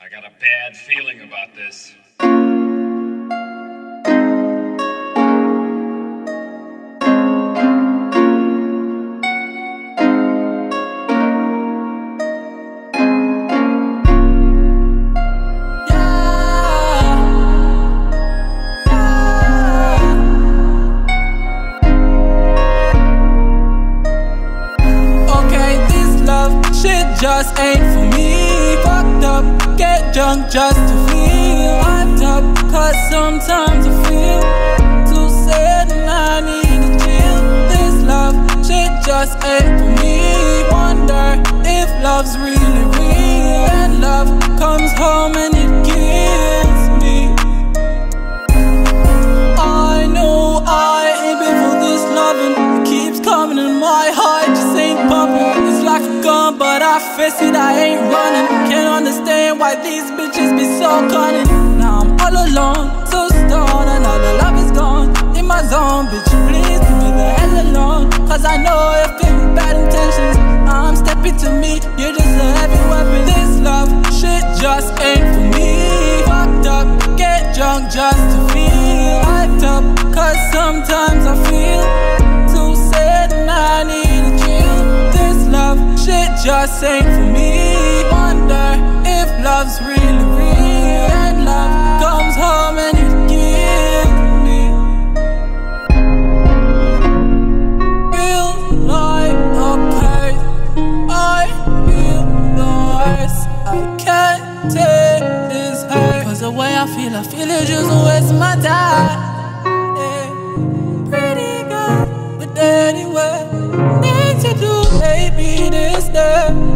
I got a bad feeling about this. Shit just ain't for me. Fucked up, get drunk just to feel hyped up. Cause sometimes I feel I face it, I ain't running. Can't understand why these bitches be so cunning. Now I'm all alone, so stoned, and all the love is gone. In my zone, bitch, please leave me the hell alone. Cause I know if it with bad intentions, I'm stepping to me. You're just a heavy weapon. This love shit just ain't for me. Fucked up, get drunk just to feel hyped up. Cause sometimes just ain't for me. Wonder if love's really real. And love comes home and it kills me. Feel like okay. I feel lost. I can't take this hurt. Cause the way I feel, I feel it just waste my time.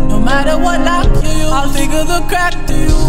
No matter what, like you, I'll figure the crack to you.